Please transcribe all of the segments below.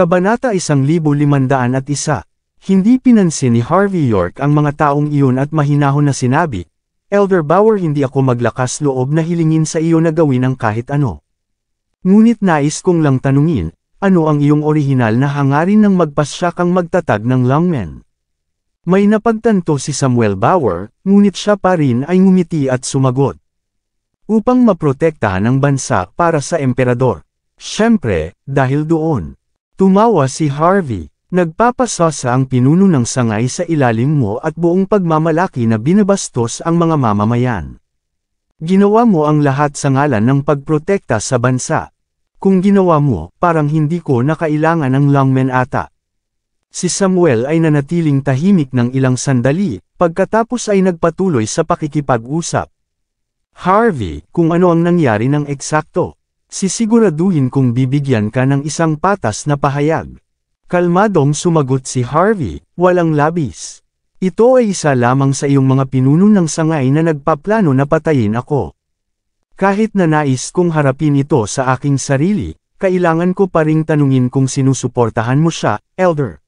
Kabanata 1501 Hindi pinansin ni Harvey York ang mga taong iyon at mahinahon na sinabi, Elder Bauer hindi ako maglakas loob na hilingin sa iyo na gawin ang kahit ano. Ngunit nais kong lang tanungin, ano ang iyong orihinal na hangarin ng magpasya kang magtatag ng lungmen? May napagtanto si Samuel Bauer, ngunit siya pa rin ay ngumiti at sumagot. Upang maprotektahan ang bansa para sa emperador. Siyempre, dahil doon. Tumawa si Harvey. Nagpapasasa ang pinuno ng sangay sa ilalim mo at buong pagmamalaki na binabastos ang mga mamamayan. Ginawa mo ang lahat sa ngalan ng pagprotekta sa bansa. Kung ginawa mo, parang hindi ko na kailangan ng longmen ata. Si Samuel ay nanatiling tahimik ng ilang sandali, pagkatapos ay nagpatuloy sa pakikipag-usap. Harvey, kung ano ang nangyari ng eksakto, sisiguraduhin kong bibigyan ka ng isang patas na pahayag. Kalmadong sumagot si Harvey, walang labis. Ito ay isa lamang sa iyong mga pinuno ng sangay na nagpaplano na patayin ako. Kahit na nais kong harapin ito sa aking sarili, kailangan ko pa ring tanungin kung sinusuportahan mo siya, Elder.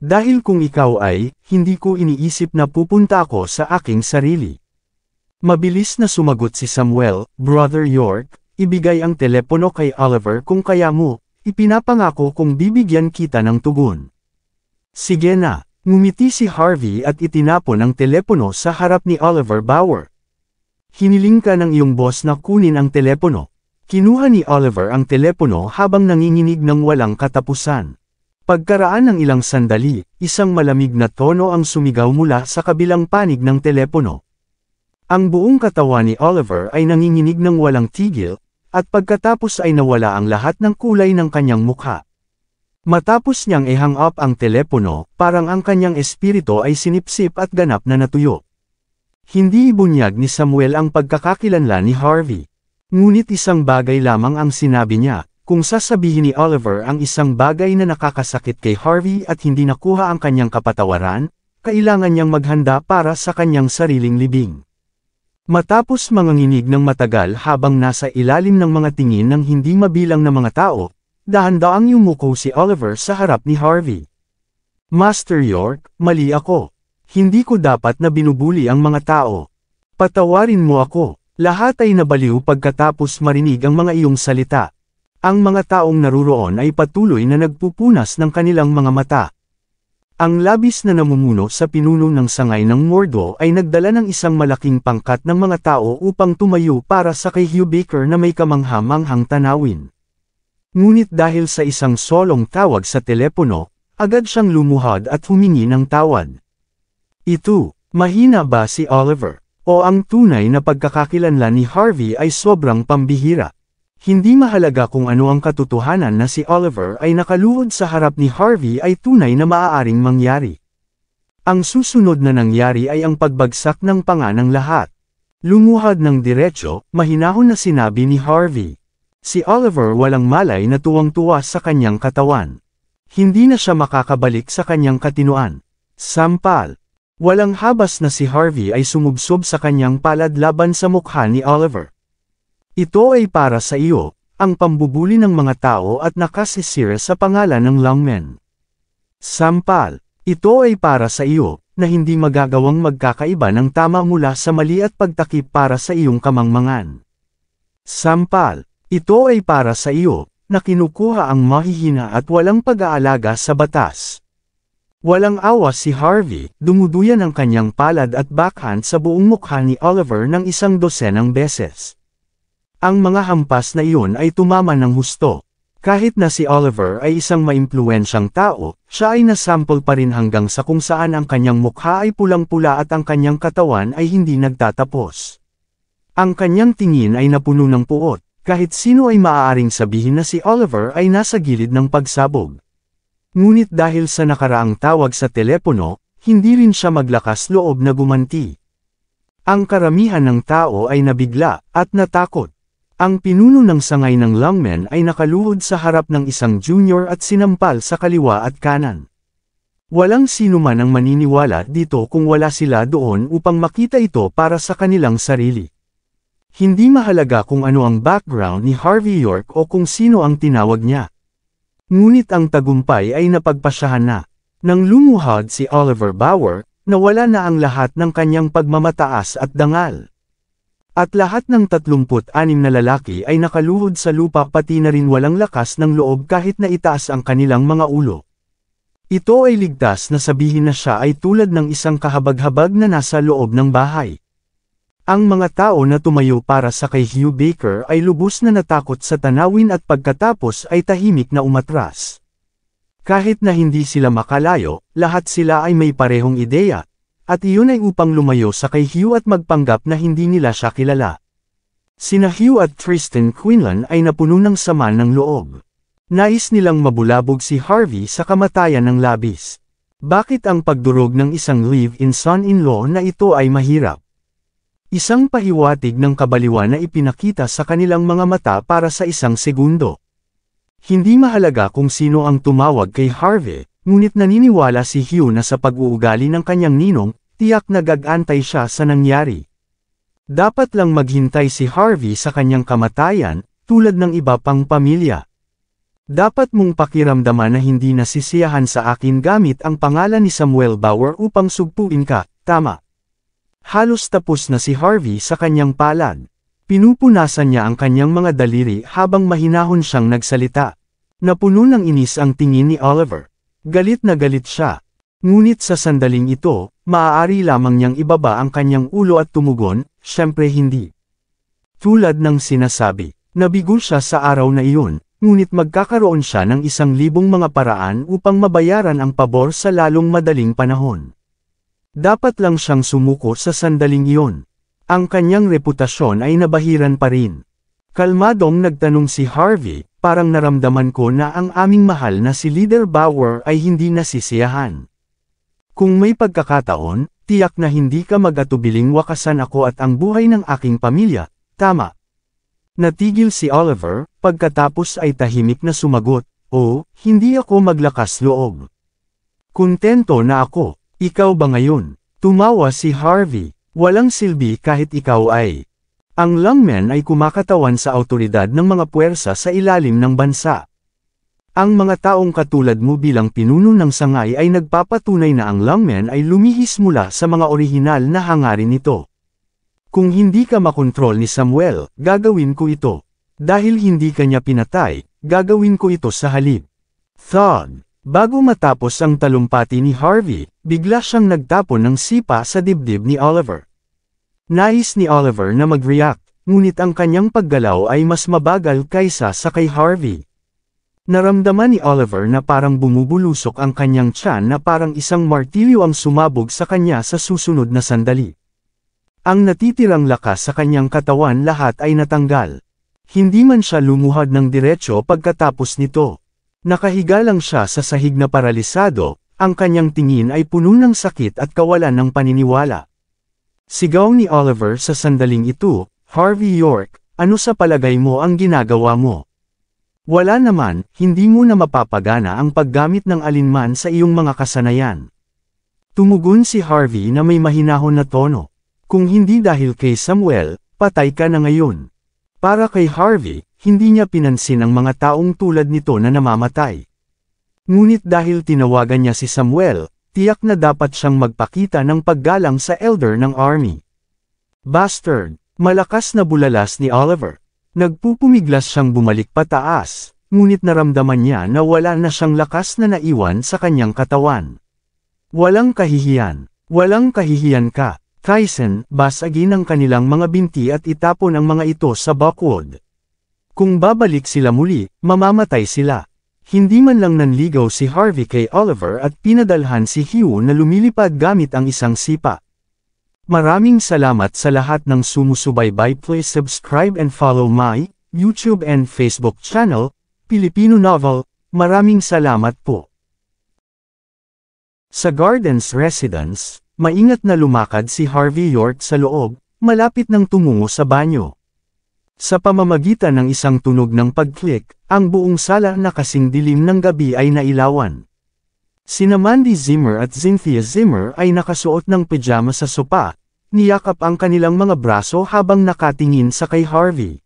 Dahil kung ikaw ay, hindi ko iniisip na pupunta ako sa aking sarili. Mabilis na sumagot si Samuel, Brother York, ibigay ang telepono kay Oliver kung kaya mo, Ipinapangako kung bibigyan kita ng tugon. Sige na, ngumiti si Harvey at itinapon ang telepono sa harap ni Oliver Bauer. Hiniling ka ng iyong boss na kunin ang telepono. Kinuha ni Oliver ang telepono habang nanginginig ng walang katapusan. Pagkaraan ng ilang sandali, isang malamig na tono ang sumigaw mula sa kabilang panig ng telepono. Ang buong katawan ni Oliver ay nanginginig ng walang tigil, at pagkatapos ay nawala ang lahat ng kulay ng kanyang mukha. Matapos niyang i-hang up ang telepono, parang ang kanyang espiritu ay sinipsip at ganap na natuyo. Hindi ibunyag ni Samuel ang pagkakakilanlan ni Harvey. Ngunit isang bagay lamang ang sinabi niya, kung sasabihin ni Oliver ang isang bagay na nakakasakit kay Harvey at hindi nakuha ang kanyang kapatawaran, kailangan niyang maghanda para sa kanyang sariling libing. Matapos manganginig ng matagal habang nasa ilalim ng mga tingin ng hindi mabilang na mga tao, dahan-daang yumuko si Oliver sa harap ni Harvey. Master York, mali ako. Hindi ko dapat na binubuli ang mga tao. Patawarin mo ako. Lahat ay nabaliw pagkatapos marinig ang mga iyong salita. Ang mga taong naruroon ay patuloy na nagpupunas ng kanilang mga mata. Ang labis na namumuno sa pinuno ng sangay ng Mordo ay nagdala ng isang malaking pangkat ng mga tao upang tumayo para sa kay Hugh Baker na may kamanghamanghang tanawin. Ngunit dahil sa isang solong tawag sa telepono, agad siyang lumuhad at humingi ng tawad. Ito, mahina ba si Oliver? O ang tunay na pagkakakilanlan ni Harvey ay sobrang pambihira? Hindi mahalaga kung ano ang katotohanan na si Oliver ay nakaluhod sa harap ni Harvey ay tunay na maaaring mangyari. Ang susunod na nangyari ay ang pagbagsak ng panga ng lahat. Lumuhad ng diretsyo, mahinahon na sinabi ni Harvey. Si Oliver walang malay na tuwang-tuwa sa kanyang katawan. Hindi na siya makakabalik sa kanyang katinuan. Sampal. Walang habas na si Harvey ay sumubsob sa kanyang palad laban sa mukha ni Oliver. Ito ay para sa iyo, ang pambubuli ng mga tao at nakasisira sa pangalan ng longmen. Sampal, ito ay para sa iyo, na hindi magagawang magkakaiba ng tama mula sa mali at pagtakip para sa iyong kamangmangan. Sampal, ito ay para sa iyo, na kinukuha ang mahihina at walang pag-aalaga sa batas. Walang awa si Harvey, dumuduyan ang kanyang palad at backhand sa buong mukha ni Oliver ng isang dosenang beses. Ang mga hampas na iyon ay tumama ng husto. Kahit na si Oliver ay isang maimpluwensyang tao, siya ay nasample pa rin hanggang sa kung saan ang kanyang mukha ay pulang-pula at ang kanyang katawan ay hindi nagtatapos. Ang kanyang tingin ay napuno ng puot, kahit sino ay maaaring sabihin na si Oliver ay nasa gilid ng pagsabog. Ngunit dahil sa nakaraang tawag sa telepono, hindi rin siya maglakas loob na gumanti. Ang karamihan ng tao ay nabigla at natakot. Ang pinuno ng sangay ng lungmen ay nakaluhod sa harap ng isang junior at sinampal sa kaliwa at kanan. Walang sino man ang maniniwala dito kung wala sila doon upang makita ito para sa kanilang sarili. Hindi mahalaga kung ano ang background ni Harvey York o kung sino ang tinawag niya. Ngunit ang tagumpay ay napagpasyahan na. Nang lumuhad si Oliver Bauer, nawala na ang lahat ng kanyang pagmamataas at dangal. At lahat ng 36 na lalaki ay nakaluhod sa lupa pati na rin walang lakas ng loob kahit na itaas ang kanilang mga ulo. Ito ay ligtas na sabihin na siya ay tulad ng isang kahabag-habag na nasa loob ng bahay. Ang mga tao na tumayo para sa kay Hugh Baker ay lubos na natakot sa tanawin at pagkatapos ay tahimik na umatras. Kahit na hindi sila makalayo, lahat sila ay may parehong ideya, at iyon ay upang lumayo sa kay Hugh at magpanggap na hindi nila siya kilala. Sina Hugh at Tristan Quinlan ay napuno ng sama ng loob. Nais nilang mabulabog si Harvey sa kamatayan ng labis. Bakit ang pagdurog ng isang live-in son-in-law na ito ay mahirap? Isang pahiwatig ng kabaliwan na ipinakita sa kanilang mga mata para sa isang segundo. Hindi mahalaga kung sino ang tumawag kay Harvey, ngunit naniniwala si Hugh na sa pag-uugali ng kanyang ninong, tiyak na gagantay siya sa nangyari. Dapat lang maghintay si Harvey sa kanyang kamatayan, tulad ng iba pang pamilya. Dapat mong pakiramdaman na hindi nasisiyahan sa akin gamit ang pangalan ni Samuel Bauer upang sugpuin ka, tama. Halos tapos na si Harvey sa kanyang palad. Pinupunasan niya ang kanyang mga daliri habang mahinahon siyang nagsalita. Napuno ng inis ang tingin ni Oliver. Galit na galit siya. Ngunit sa sandaling ito, maaari lamang niyang ibaba ang kanyang ulo at tumugon, syempre hindi. Tulad ng sinasabi, nabigo siya sa araw na iyon, ngunit magkakaroon siya ng isang libong mga paraan upang mabayaran ang pabor sa lalong madaling panahon. Dapat lang siyang sumuko sa sandaling iyon. Ang kanyang reputasyon ay nabahiran pa rin. Kalmadong nagtanong si Harvey, parang naramdaman ko na ang aming mahal na si Leader Bauer ay hindi nasisiyahan. Kung may pagkakataon, tiyak na hindi ka magatubiling wakasan ako at ang buhay ng aking pamilya, tama. Natigil si Oliver, pagkatapos ay tahimik na sumagot, o, hindi ako maglakas loob. Kontento na ako, ikaw ba ngayon? Tumawa si Harvey. Walang silbi kahit ikaw ay. Ang lungmen ay kumakatawan sa autoridad ng mga puwersa sa ilalim ng bansa. Ang mga taong katulad mo bilang pinuno ng sangay ay nagpapatunay na ang lungmen ay lumihis mula sa mga orihinal na hangarin nito. Kung hindi ka makontrol ni Samuel, gagawin ko ito. Dahil hindi kanya pinatay, gagawin ko ito sa halip. Thud. Bago matapos ang talumpati ni Harvey, bigla siyang nagtapon ng sipa sa dibdib ni Oliver. Nais ni Oliver na mag-react, ngunit ang kanyang paggalaw ay mas mabagal kaysa sa kay Harvey. Naramdaman ni Oliver na parang bumubulusok ang kanyang tiyan na parang isang martilyo ang sumabog sa kanya sa susunod na sandali. Ang natitirang lakas sa kanyang katawan lahat ay natanggal. Hindi man siya lumuhad ng diretsyo pagkatapos nito. Nakahiga lang siya sa sahig na paralisado, ang kanyang tingin ay puno ng sakit at kawalan ng paniniwala. Sigaw ni Oliver sa sandaling ito, Harvey York, ano sa palagay mo ang ginagawa mo? Wala naman, hindi mo na mapapagana ang paggamit ng alinman sa iyong mga kasanayan. Tumugon si Harvey na may mahinahon na tono. Kung hindi dahil kay Samuel, patay ka na ngayon. Para kay Harvey, hindi niya pinansin ang mga taong tulad nito na namamatay. Ngunit dahil tinawagan niya si Samuel, tiyak na dapat siyang magpakita ng paggalang sa elder ng army. Bastard, malakas na bulalas ni Oliver. Nagpupumiglas siyang bumalik pataas, ngunit naramdaman niya na wala na siyang lakas na naiwan sa kanyang katawan. Walang kahihiyan, walang kahihiyan ka, Tyson, basagin ang kanilang mga binti at itapon ang mga ito sa buckwood. Kung babalik sila muli, mamamatay sila. Hindi man lang nanligaw si Harvey kay Oliver at pinadalhan si Hugh na lumilipad gamit ang isang sipa. Maraming salamat sa lahat ng sumusubaybay please subscribe and follow my YouTube and Facebook channel, Filipino Novel, maraming salamat po. Sa Gardens Residence, maingat na lumakad si Harvey York sa loob, malapit ng tumungo sa banyo. Sa pamamagitan ng isang tunog ng pag-click, ang buong sala na kasing dilim ng gabi ay nailawan. Sina Mandy Zimmer at Cynthia Zimmer ay nakasuot ng pijama sa sopa, niyakap ang kanilang mga braso habang nakatingin sa kay Harvey.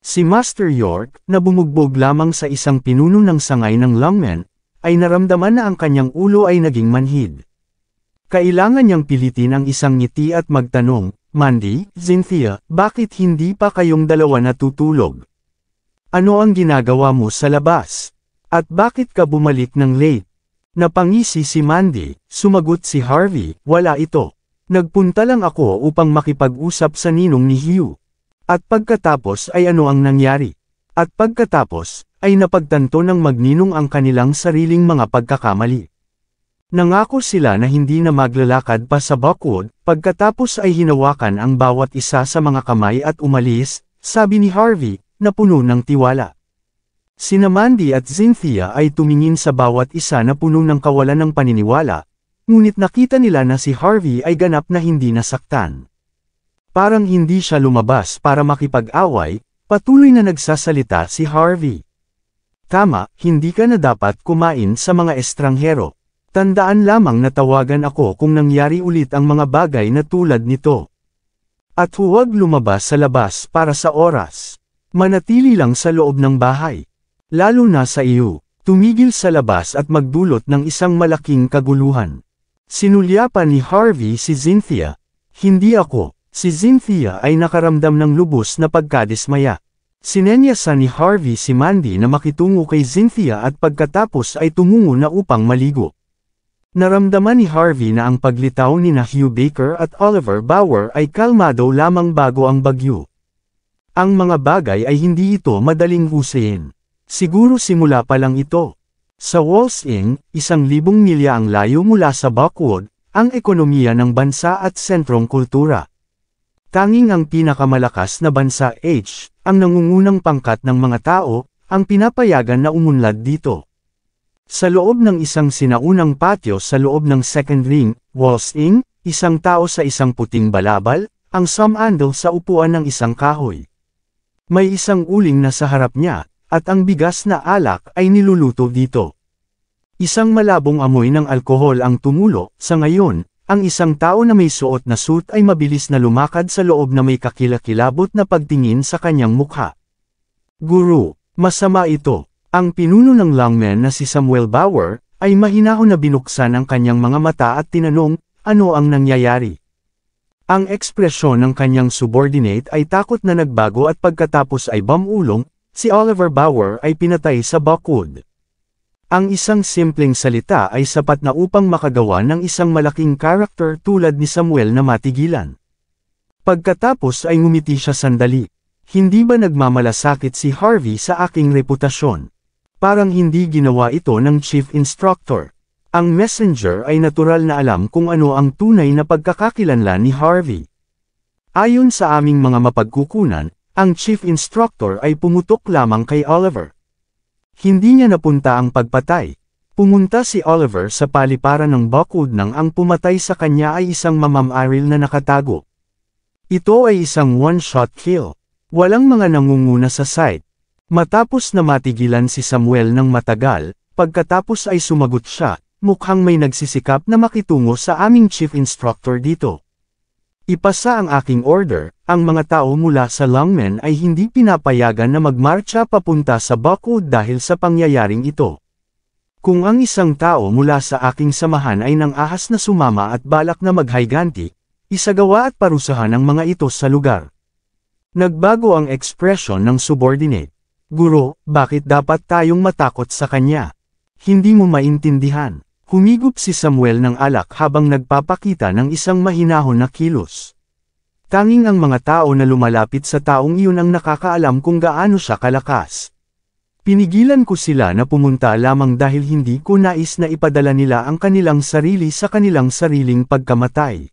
Si Master York, na bumugbog lamang sa isang pinuno ng sangay ng lungmen, ay naramdaman na ang kanyang ulo ay naging manhid. Kailangan niyang pilitin ang isang ngiti at magtanong, Mandy, Cynthia, bakit hindi pa kayong dalawa natutulog? Ano ang ginagawa mo sa labas? At bakit ka bumalik ng late? Napangisi si Mandy, sumagot si Harvey, wala ito. Nagpunta lang ako upang makipag-usap sa ninong ni Hugh. At pagkatapos ay ano ang nangyari? At pagkatapos, ay napagtanto ng magninong ang kanilang sariling mga pagkakamali. Nangako sila na hindi na maglalakad pa sa Buckwood, pagkatapos ay hinawakan ang bawat isa sa mga kamay at umalis, sabi ni Harvey, na puno ng tiwala. Sina Mandy at Cynthia ay tumingin sa bawat isa na puno ng kawalan ng paniniwala, ngunit nakita nila na si Harvey ay ganap na hindi nasaktan. Parang hindi siya lumabas para makipag-away, patuloy na nagsasalita si Harvey. Tama, hindi ka na dapat kumain sa mga estranghero. Tandaan lamang na tawagan ako kung nangyari ulit ang mga bagay na tulad nito. At huwag lumabas sa labas para sa oras. Manatili lang sa loob ng bahay. Lalo na sa iyo, tumigil sa labas at magdulot ng isang malaking kaguluhan. Sinulyapan ni Harvey si Cynthia. Hindi ako, si Cynthia ay nakaramdam ng lubos na pagkadismaya. Sinenyasan ni Harvey si Mandy na makitungo kay Cynthia at pagkatapos ay tumungo na upang maligo. Naramdaman ni Harvey na ang paglitaw ni na Hugh Baker at Oliver Bauer ay kalmado lamang bago ang bagyo. Ang mga bagay ay hindi ito madaling husayin. Siguro simula pa lang ito. Sa Walls Inn, isang libong milya ang layo mula sa Buckwood, ang ekonomiya ng bansa at sentrong kultura. Tanging ang pinakamalakas na bansa H, ang nangungunang pangkat ng mga tao, ang pinapayagan na umunlad dito. Sa loob ng isang sinaunang patio sa loob ng second ring, Walls Inn, isang tao sa isang puting balabal, ang samandal sa upuan ng isang kahoy. May isang uling na sa harap niya, at ang bigas na alak ay niluluto dito. Isang malabong amoy ng alkohol ang tumulo, sa ngayon, ang isang tao na may suot na suit ay mabilis na lumakad sa loob na may kakilakilabot na pagtingin sa kanyang mukha. Guru, masama ito. Ang pinuno ng lungmen na si Samuel Bauer, ay mahinahon na binuksan ang kanyang mga mata at tinanong, ano ang nangyayari? Ang ekspresyon ng kanyang subordinate ay takot na nagbago at pagkatapos ay bamulong, Si Oliver Bauer ay pinatay sa Buckwood. Ang isang simpleng salita ay sapat na upang makagawa ng isang malaking karakter tulad ni Samuel na matigilan. Pagkatapos ay ngumiti siya sandali. Hindi ba nagmamalasakit si Harvey sa aking reputasyon? Parang hindi ginawa ito ng chief instructor. Ang messenger ay natural na alam kung ano ang tunay na pagkakakilanlan ni Harvey. Ayon sa aming mga mapagkukunan, ang chief instructor ay pumutok lamang kay Oliver. Hindi niya napunta ang pagpatay. Pumunta si Oliver sa paliparan ng Buckwood nang ang pumatay sa kanya ay isang mamamaril na nakatago. Ito ay isang one-shot kill. Walang mga nangunguna sa site. Matapos na matigilan si Samuel ng matagal, pagkatapos ay sumagot siya, mukhang may nagsisikap na makitungo sa aming chief instructor dito. Ipasa ang aking order, ang mga tao mula sa Lungmen ay hindi pinapayagan na magmarcha papunta sa Buckwood dahil sa pangyayaring ito. Kung ang isang tao mula sa aking samahan ay nang ahas na sumama at balak na maghayganti, isagawa at parusahan ang mga ito sa lugar. Nagbago ang ekspresyon ng subordinate. Guro, bakit dapat tayong matakot sa kanya? Hindi mo maintindihan. Humigop si Samuel ng alak habang nagpapakita ng isang mahinahon na kilos. Tanging ang mga tao na lumalapit sa taong iyon ang nakakaalam kung gaano siya kalakas. Pinigilan ko sila na pumunta lamang dahil hindi ko nais na ipadala nila ang kanilang sarili sa kanilang sariling pagkamatay.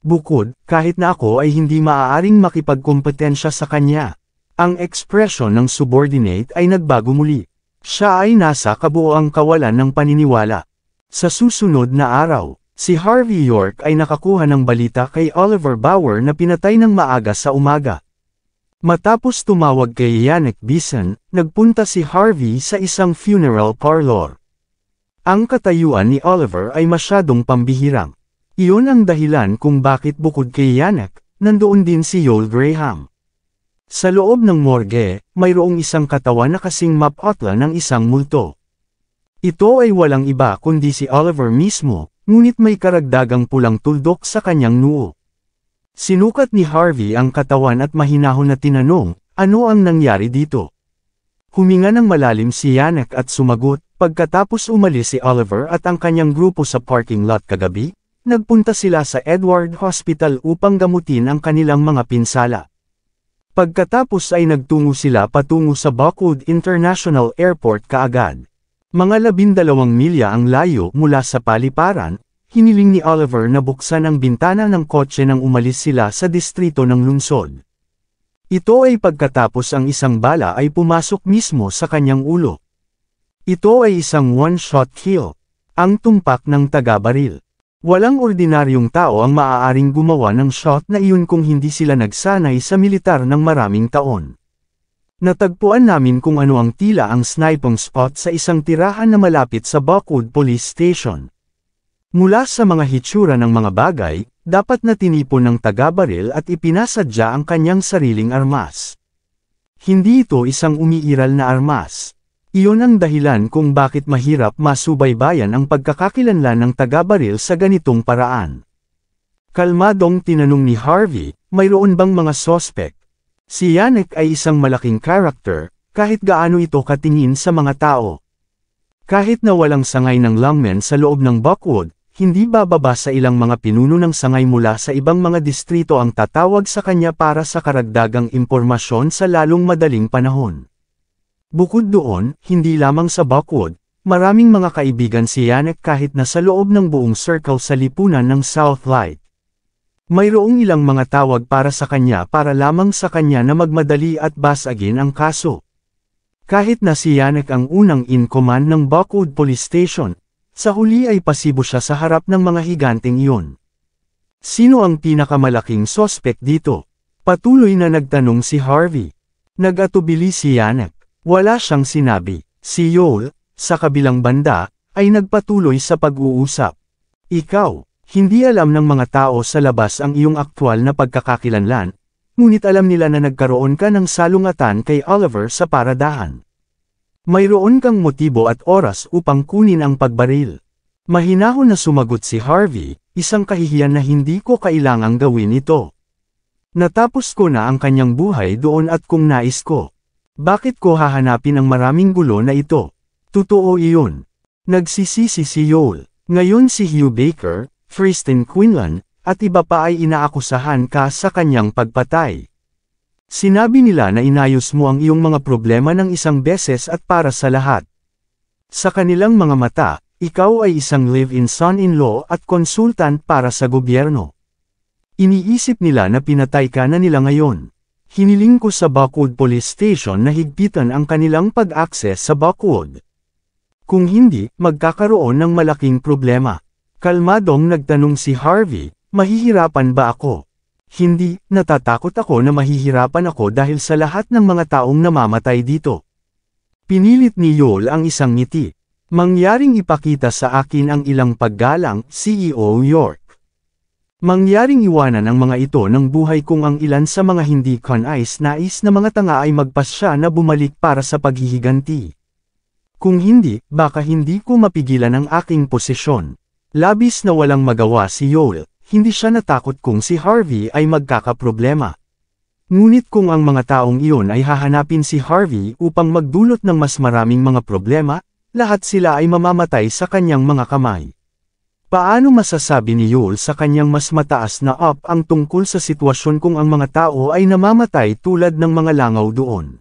Bukod, kahit na ako ay hindi maaaring makipagkompetensya sa kanya. Ang ekspresyon ng subordinate ay nagbago muli. Siya ay nasa kabuoang kawalan ng paniniwala. Sa susunod na araw, si Harvey York ay nakakuha ng balita kay Oliver Bauer na pinatay ng maaga sa umaga. Matapos tumawag kay Yannick Bison, nagpunta si Harvey sa isang funeral parlor. Ang katayuan ni Oliver ay masyadong pambihirang. Iyon ang dahilan kung bakit bukod kay Yannick, nandoon din si Yoel Graham. Sa loob ng morgue, mayroong isang katawan na kasing mapotla ng isang multo. Ito ay walang iba kundi si Oliver mismo, ngunit may karagdagang pulang tuldok sa kanyang noo. Sinukat ni Harvey ang katawan at mahinahon na tinanong, ano ang nangyari dito? Huminga ng malalim si Yannick at sumagot, pagkatapos umalis si Oliver at ang kanyang grupo sa parking lot kagabi, nagpunta sila sa Edward Hospital upang gamutin ang kanilang mga pinsala. Pagkatapos ay nagtungo sila patungo sa Buckwood International Airport kaagad. Mga labindalawang milya ang layo mula sa paliparan, hiniling ni Oliver na buksan ang bintana ng kotse nang umalis sila sa distrito ng lungsod. Ito ay pagkatapos ang isang bala ay pumasok mismo sa kanyang ulo. Ito ay isang one-shot kill, ang tumpak ng taga-baril. Walang ordinaryong tao ang maaaring gumawa ng shot na iyon kung hindi sila nagsanay sa militar ng maraming taon. Natagpuan namin kung ano ang tila ang sniping spot sa isang tirahan na malapit sa Buckwood Police Station. Mula sa mga hitsura ng mga bagay, dapat na tinipon ng taga-baril at ipinasadya ang kanyang sariling armas. Hindi ito isang umiiral na armas. Iyon ang dahilan kung bakit mahirap masubaybayan ang pagkakakilanlan ng taga-baril sa ganitong paraan. Kalmadong tinanong ni Harvey, mayroon bang mga sospek? Si Yannick ay isang malaking karakter, kahit gaano ito katingin sa mga tao. Kahit na walang sangay ng lungmen sa loob ng Buckwood, hindi bababa sa ilang mga pinuno ng sangay mula sa ibang mga distrito ang tatawag sa kanya para sa karagdagang impormasyon sa lalong madaling panahon. Bukod doon, hindi lamang sa Buckwood, maraming mga kaibigan si Yannick kahit na sa loob ng buong circle sa lipunan ng South Light. Mayroong ilang mga tawag para sa kanya para lamang sa kanya na magmadali at basagin ang kaso. Kahit na si Yannick ang unang in-command ng Buckwood Police Station, sa huli ay pasibo siya sa harap ng mga higanteng iyon. Sino ang pinakamalaking sospek dito? Patuloy na nagtanong si Harvey. Nag-atubili si Yannick. Wala siyang sinabi. Si Yol, sa kabilang banda, ay nagpatuloy sa pag-uusap. Ikaw, hindi alam ng mga tao sa labas ang iyong aktwal na pagkakakilanlan, ngunit alam nila na nagkaroon ka ng salungatan kay Oliver sa paradahan. Mayroon kang motibo at oras upang kunin ang pagbaril. Mahinahon na sumagot si Harvey, isang kahihiyan na hindi ko kailangang gawin ito. Natapos ko na ang kanyang buhay doon at kung nais ko. Bakit ko hahanapin ang maraming gulo na ito? Totoo iyon. Nagsisisi si Yol. Ngayon si Hugh Baker, Kristen Quinlan, at iba pa ay inaakusahan ka sa kanyang pagpatay. Sinabi nila na inayos mo ang iyong mga problema ng isang beses at para sa lahat. Sa kanilang mga mata, ikaw ay isang live-in son-in-law at konsultant para sa gobyerno. Iniisip nila na pinatay ka na nila ngayon. Hiniling ko sa Buckwood Police Station na higpitan ang kanilang pag-access sa Buckwood. Kung hindi, magkakaroon ng malaking problema. Kalmadong nagtanong si Harvey, mahihirapan ba ako? Hindi, natatakot ako na mahihirapan ako dahil sa lahat ng mga taong namamatay dito. Pinilit ni Yol ang isang ngiti. Mangyaring ipakita sa akin ang ilang paggalang, CEO York. Mangyaring iwanan ang mga ito ng buhay kung ang ilan sa mga hindi kanais-nais na mga tanga ay magpasya na bumalik para sa paghihiganti. Kung hindi, baka hindi ko mapigilan ang aking posisyon. Labis na walang magawa si Yoel, hindi siya natakot kung si Harvey ay magkakaproblema. Ngunit kung ang mga taong iyon ay hahanapin si Harvey upang magdulot ng mas maraming mga problema, lahat sila ay mamamatay sa kanyang mga kamay. Paano masasabi ni Yul sa kanyang mas mataas na up ang tungkol sa sitwasyon kung ang mga tao ay namamatay tulad ng mga langaw doon?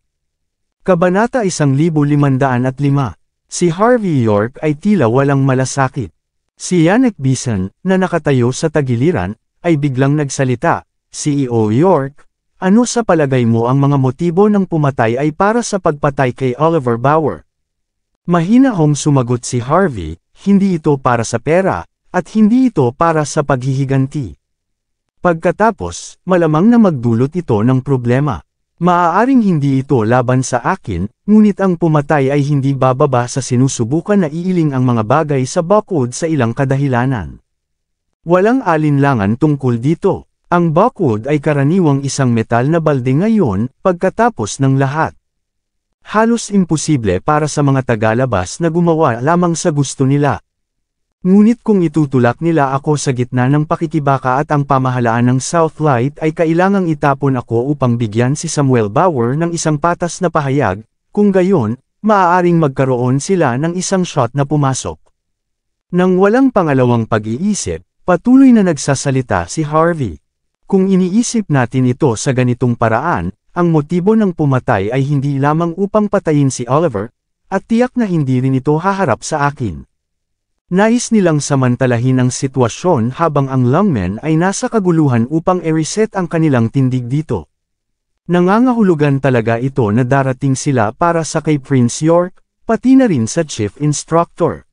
Kabanata 1505 Si Harvey York ay tila walang malasakit. Si Yannick Bison, na nakatayo sa tagiliran, ay biglang nagsalita, CEO York, ano sa palagay mo ang mga motibo ng pumatay ay para sa pagpatay kay Oliver Bauer? Mahinahong sumagot si Harvey, hindi ito para sa pera, at hindi ito para sa paghihiganti. Pagkatapos, malamang na magdulot ito ng problema. Maaaring hindi ito laban sa akin, ngunit ang pumatay ay hindi bababa sa sinusubukan na iiling ang mga bagay sa Buckwood sa ilang kadahilanan. Walang alinlangan tungkol dito. Ang buckwood ay karaniwang isang metal na balde ngayon, pagkatapos ng lahat. Halos imposible para sa mga tagalabas na gumawa lamang sa gusto nila. Ngunit kung itutulak nila ako sa gitna ng pakikibaka at ang pamahalaan ng Southlight ay kailangang itapon ako upang bigyan si Samuel Bauer ng isang patas na pahayag, kung gayon, maaaring magkaroon sila ng isang shot na pumasok. Nang walang pangalawang pag-iisip, patuloy na nagsasalita si Harvey. Kung iniisip natin ito sa ganitong paraan, ang motibo ng pumatay ay hindi lamang upang patayin si Oliver, at tiyak na hindi rin ito haharap sa akin. Nais nilang samantalahin ang sitwasyon habang ang lungmen ay nasa kaguluhan upang i-reset ang kanilang tindig dito. Nangangahulugan talaga ito na darating sila para sa kay Prince York, pati na rin sa Chief Instructor.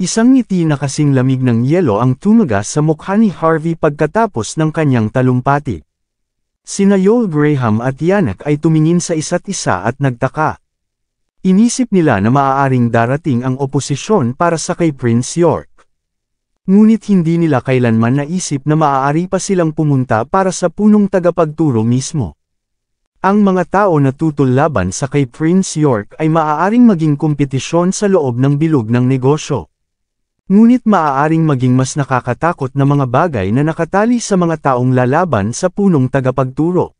Isang ngiti na kasing lamig ng yelo ang tumagas sa mukha ni Harvey pagkatapos ng kanyang talumpati. Sina Joel Graham at Yannick ay tumingin sa isa't isa at nagtaka. Inisip nila na maaaring darating ang oposisyon para sa kay Prince York. Ngunit hindi nila kailanman naisip na maaari pa silang pumunta para sa punong tagapagturo mismo. Ang mga tao na tutol laban sa kay Prince York ay maaaring maging kompetisyon sa loob ng bilog ng negosyo. Ngunit maaaring maging mas nakakatakot na mga bagay na nakatali sa mga taong lalaban sa punong tagapagturo.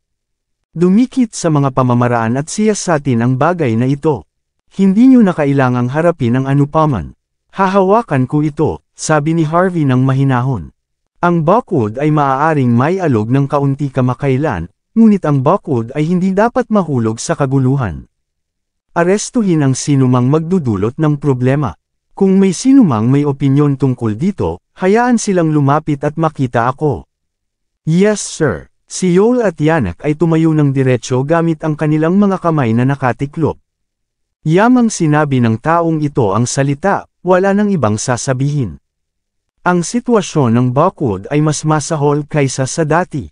Dumikit sa mga pamamaraan at siyasatin ang bagay na ito. Hindi nyo na kailangang harapin ang anupaman. Hahawakan ko ito, sabi ni Harvey ng mahinahon. Ang buckwood ay maaaring may alog ng kaunti kamakailan, ngunit ang buckwood ay hindi dapat mahulog sa kaguluhan. Arestuhin ang sinumang magdudulot ng problema. Kung may sinumang may opinyon tungkol dito, hayaan silang lumapit at makita ako. Yes sir. Si Yol at Yanak ay tumayo ng diretsyo gamit ang kanilang mga kamay na nakatiklop. Yamang sinabi ng taong ito ang salita, wala nang ibang sasabihin. Ang sitwasyon ng Buckwood ay mas masahol kaysa sa dati.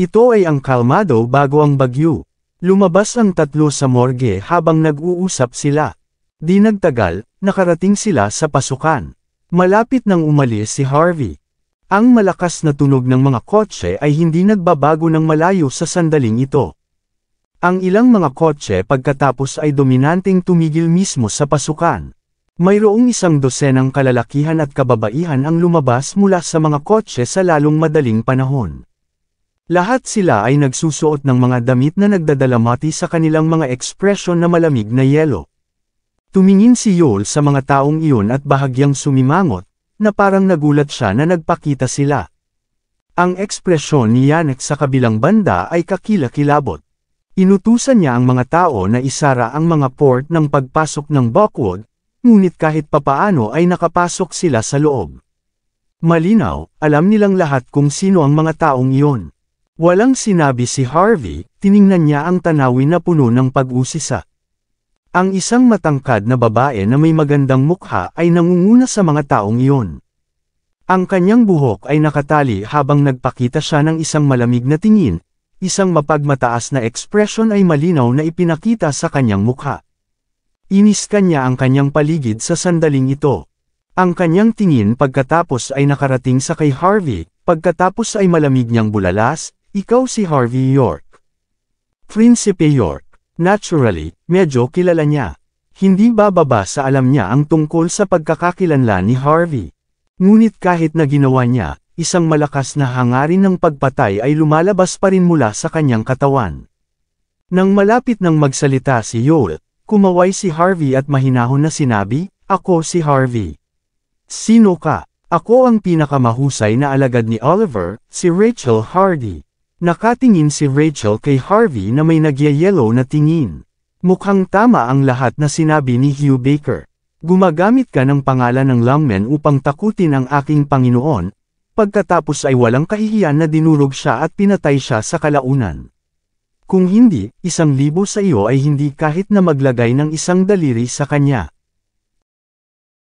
Ito ay ang kalmado bago ang bagyo. Lumabas ang tatlo sa morgue habang nag-uusap sila. Di nagtagal, nakarating sila sa pasukan. Malapit nang umalis si Harvey. Ang malakas na tunog ng mga kotse ay hindi nagbabago ng malayo sa sandaling ito. Ang ilang mga kotse pagkatapos ay dominanteng tumigil mismo sa pasukan. Mayroong isang dosenang kalalakihan at kababaihan ang lumabas mula sa mga kotse sa lalong madaling panahon. Lahat sila ay nagsusuot ng mga damit na nagdadalamati sa kanilang mga ekspresyon na malamig na yelo. Tumingin si Yol sa mga taong iyon at bahagyang sumimangot, na parang nagulat siya na nagpakita sila. Ang ekspresyon ni Yannick sa kabilang banda ay kakilakilabot. Inutusan niya ang mga tao na isara ang mga port ng pagpasok ng Buckwood, ngunit kahit papaano ay nakapasok sila sa loob. Malinaw, alam nilang lahat kung sino ang mga taong iyon. Walang sinabi si Harvey, tiningnan niya ang tanawin na puno ng pag-usisa. Ang isang matangkad na babae na may magandang mukha ay nangunguna sa mga taong iyon. Ang kanyang buhok ay nakatali habang nagpakita siya ng isang malamig na tingin, Isang mapagmataas na ekspresyon ay malinaw na ipinakita sa kanyang mukha. Inis kanya ang kanyang paligid sa sandaling ito. Ang kanyang tingin pagkatapos ay nakarating sa kay Harvey, pagkatapos ay malamig niyang bulalas, ikaw si Harvey York. Prinsipe York. Naturally, medyo kilala niya. Hindi bababa sa alam niya ang tungkol sa pagkakakilanlan ni Harvey. Ngunit kahit na ginawa niya, isang malakas na hangarin ng pagpatay ay lumalabas pa rin mula sa kanyang katawan. Nang malapit nang magsalita si Yoel, kumaway si Harvey at mahinahon na sinabi, Ako si Harvey. Sino ka? Ako ang pinakamahusay na alagad ni Oliver, si Rachel Hardy. Nakatingin si Rachel kay Harvey na may nagyayelo na tingin. Mukhang tama ang lahat na sinabi ni Hugh Baker. Gumagamit ka ng pangalan ng lungmen upang takutin ang aking Panginoon, Pagkatapos ay walang kahihiyan na dinurog siya at pinatay siya sa kalaunan. Kung hindi, isang libo sa iyo ay hindi kahit na maglagay ng isang daliri sa kanya.